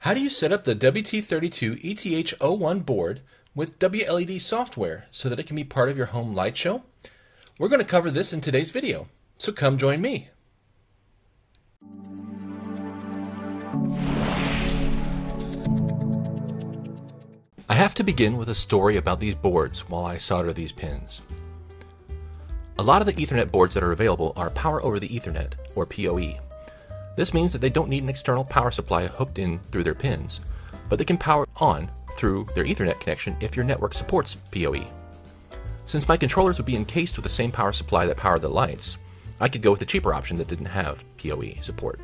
How do you set up the WT32 ETH01 board with WLED software so that it can be part of your home light show? We're going to cover this in today's video, so come join me. I have to begin with a story about these boards while I solder these pins. A lot of the Ethernet boards that are available are Power over the Ethernet, or PoE. This means that they don't need an external power supply hooked in through their pins, but they can power on through their Ethernet connection if your network supports PoE. Since my controllers would be encased with the same power supply that powered the lights, I could go with a cheaper option that didn't have PoE support.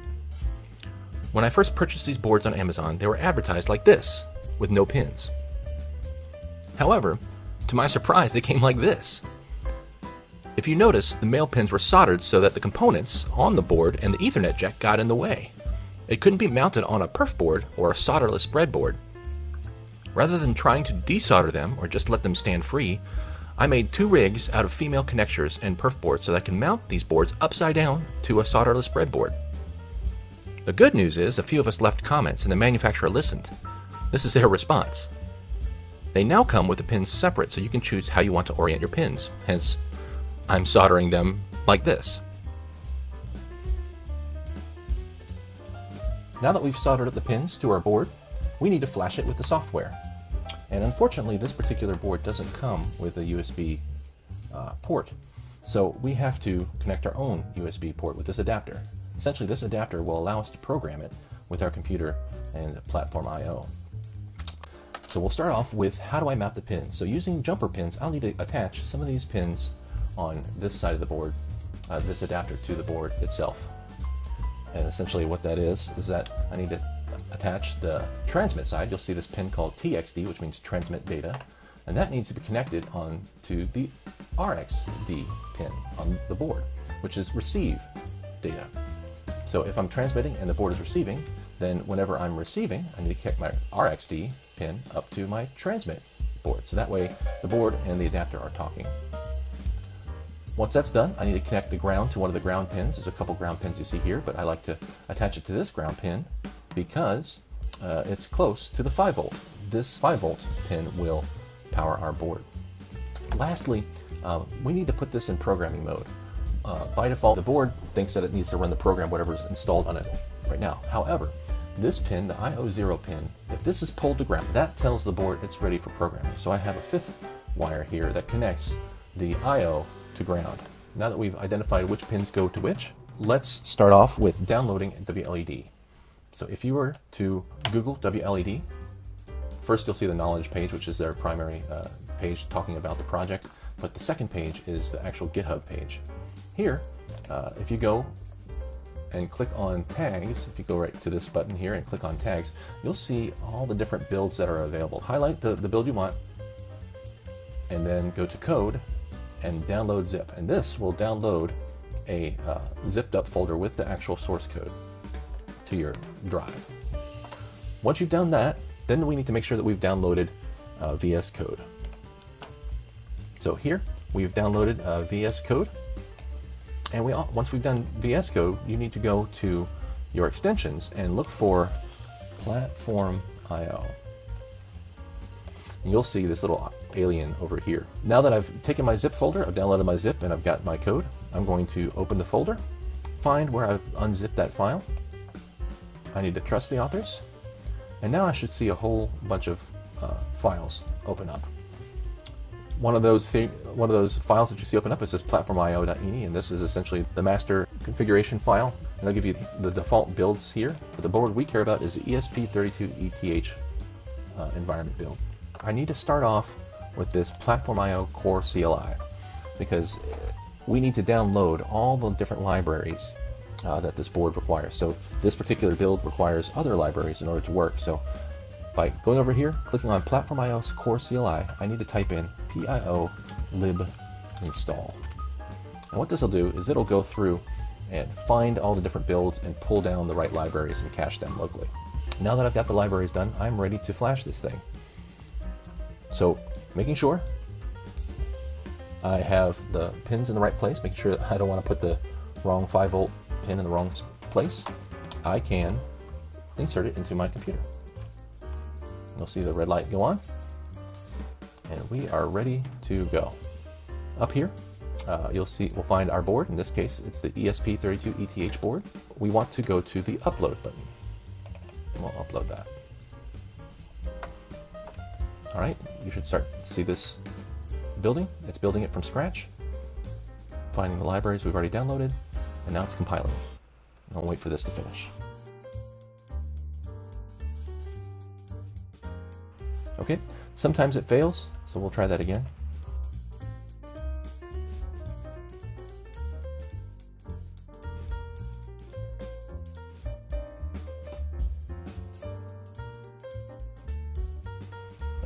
When I first purchased these boards on Amazon, they were advertised like this, with no pins. However, to my surprise, they came like this. If you notice, the male pins were soldered so that the components on the board and the Ethernet jack got in the way. It couldn't be mounted on a perf board or a solderless breadboard. Rather than trying to desolder them or just let them stand free, I made two rigs out of female connectors and perf boards so that I can mount these boards upside down to a solderless breadboard. The good news is a few of us left comments and the manufacturer listened. This is their response. They now come with the pins separate so you can choose how you want to orient your pins. Hence, I'm soldering them like this. Now that we've soldered up the pins to our board, we need to flash it with the software. And unfortunately, this particular board doesn't come with a USB uh, port. So we have to connect our own USB port with this adapter. Essentially, this adapter will allow us to program it with our computer and platform I.O. So we'll start off with how do I map the pins. So using jumper pins, I'll need to attach some of these pins on this side of the board, uh, this adapter to the board itself. And essentially what that is, is that I need to attach the transmit side. You'll see this pin called TXD, which means transmit data. And that needs to be connected on to the RXD pin on the board, which is receive data. So if I'm transmitting and the board is receiving, then whenever I'm receiving, I need to connect my RXD pin up to my transmit board. So that way the board and the adapter are talking. Once that's done, I need to connect the ground to one of the ground pins. There's a couple ground pins you see here, but I like to attach it to this ground pin because uh, it's close to the 5 volt. This 5 volt pin will power our board. Lastly, uh, we need to put this in programming mode. Uh, by default, the board thinks that it needs to run the program, whatever is installed on it right now. However, this pin, the IO0 pin, if this is pulled to ground, that tells the board it's ready for programming. So I have a fifth wire here that connects the IO to ground. Now that we've identified which pins go to which, let's start off with downloading WLED. So if you were to Google WLED, first you'll see the knowledge page, which is their primary uh, page talking about the project, but the second page is the actual GitHub page. Here, uh, if you go and click on tags, if you go right to this button here and click on tags, you'll see all the different builds that are available. Highlight the, the build you want, and then go to code and download zip. And this will download a uh, zipped up folder with the actual source code to your drive. Once you've done that, then we need to make sure that we've downloaded uh, VS Code. So here, we've downloaded uh, VS Code. And we all, once we've done VS Code, you need to go to your extensions and look for Platform IO. You'll see this little alien over here. Now that I've taken my zip folder, I've downloaded my zip, and I've got my code, I'm going to open the folder, find where I've unzipped that file. I need to trust the authors. And now I should see a whole bunch of uh, files open up. One of those one of those files that you see open up is this platformio.ini, and this is essentially the master configuration file. And I'll give you the default builds here. But the board we care about is the ESP32ETH uh, environment build. I need to start off with this Platform.io Core CLI because we need to download all the different libraries uh, that this board requires. So this particular build requires other libraries in order to work. So by going over here, clicking on Platform.io's Core CLI, I need to type in pio lib install. And what this will do is it'll go through and find all the different builds and pull down the right libraries and cache them locally. Now that I've got the libraries done, I'm ready to flash this thing. So making sure I have the pins in the right place, making sure I don't want to put the wrong 5 volt pin in the wrong place, I can insert it into my computer. You'll see the red light go on. And we are ready to go. Up here, uh, you'll see we'll find our board. In this case, it's the ESP32 ETH board. We want to go to the upload button. We'll upload that. All right, you should start to see this building. It's building it from scratch, finding the libraries we've already downloaded, and now it's compiling. I'll wait for this to finish. Okay, sometimes it fails, so we'll try that again.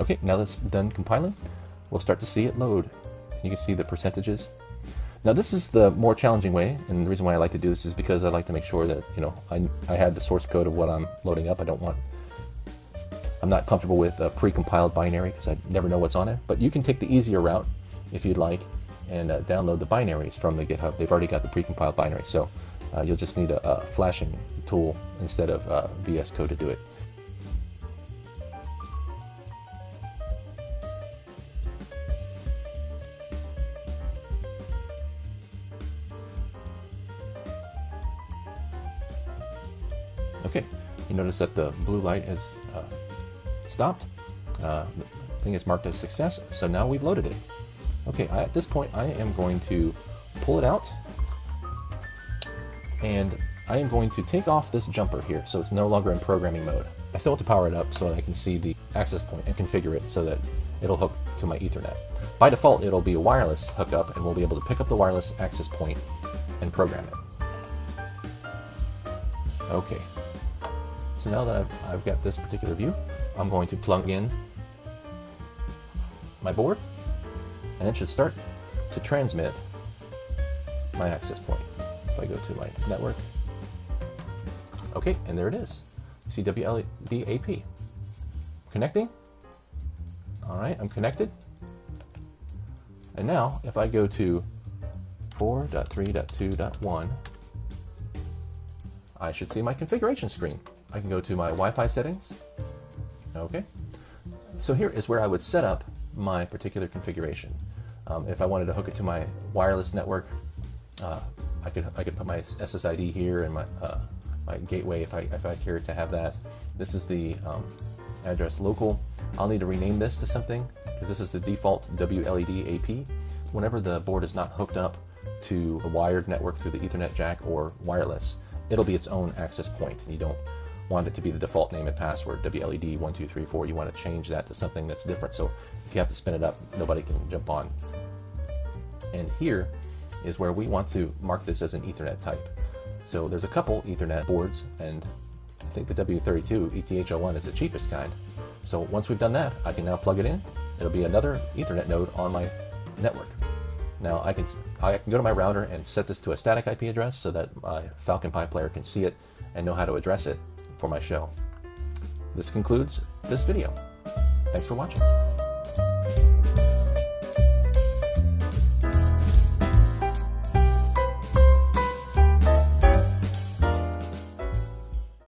Okay, now that's done compiling, we'll start to see it load. You can see the percentages. Now this is the more challenging way, and the reason why I like to do this is because I like to make sure that, you know, I, I had the source code of what I'm loading up. I don't want, I'm not comfortable with a pre-compiled binary because I never know what's on it, but you can take the easier route if you'd like and uh, download the binaries from the GitHub. They've already got the pre-compiled binary, so uh, you'll just need a, a, flashing tool instead of uh, VS Code to do it. Okay, you notice that the blue light has uh, stopped. Uh, the thing is marked as success, so now we've loaded it. Okay, I, at this point I am going to pull it out and I am going to take off this jumper here so it's no longer in programming mode. I still have to power it up so that I can see the access point and configure it so that it'll hook to my Ethernet. By default, it'll be a wireless hookup and we'll be able to pick up the wireless access point and program it. Okay, so now that I've, I've got this particular view, I'm going to plug in my board, and it should start to transmit my access point. If I go to my network, okay, and there it is. You see WLED AP. Connecting. All right, I'm connected. And now, if I go to 4.3.2.1, I should see my configuration screen. I can go to my Wi-Fi settings. Okay. So here is where I would set up my particular configuration. Um, if I wanted to hook it to my wireless network, uh, I could I could put my SSID here and my uh, my gateway if I if I care to have that. This is the um, address local. I'll need to rename this to something because this is the default WLED AP. Whenever the board is not hooked up to a wired network through the Ethernet jack or wireless, it'll be its own access point. You don't want it to be the default name and password, WLED1234. You want to change that to something that's different. So if you have to spin it up, nobody can jump on. And here is where we want to mark this as an Ethernet type. So there's a couple Ethernet boards, and I think the W32 ETH01 is the cheapest kind. So once we've done that, I can now plug it in. It'll be another Ethernet node on my network. Now I can I can go to my router and set this to a static IP address so that my Falcon Pi player can see it and know how to address it for my show. This concludes this video. Thanks for watching.